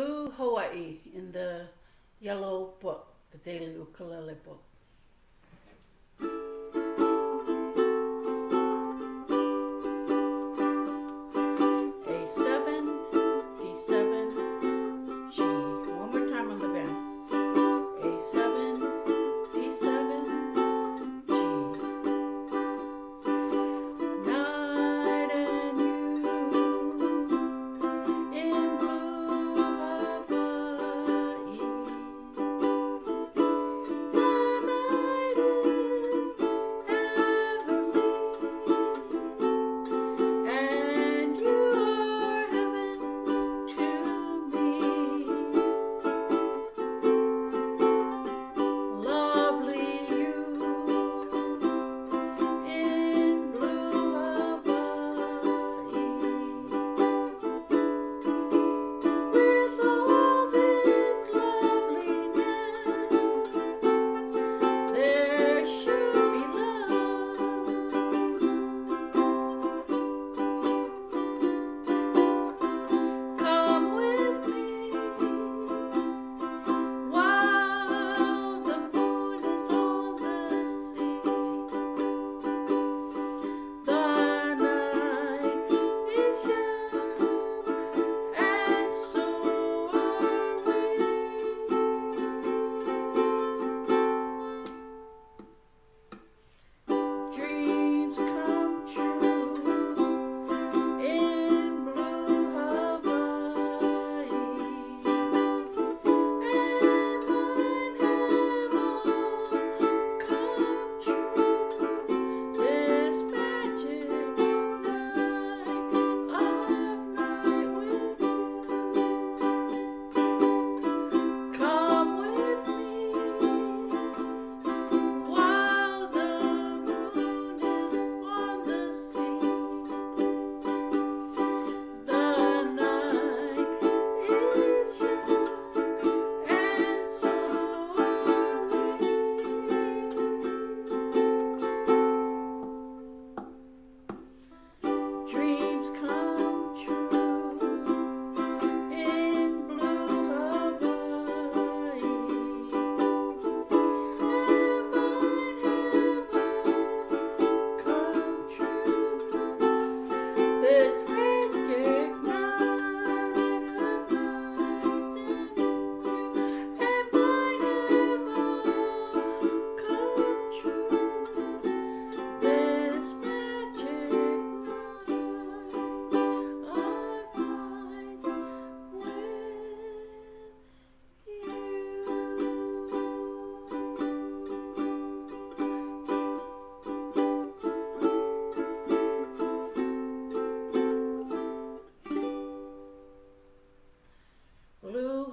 Blue Hawaii in the yellow book, the Daily Ukulele book.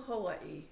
Hawaii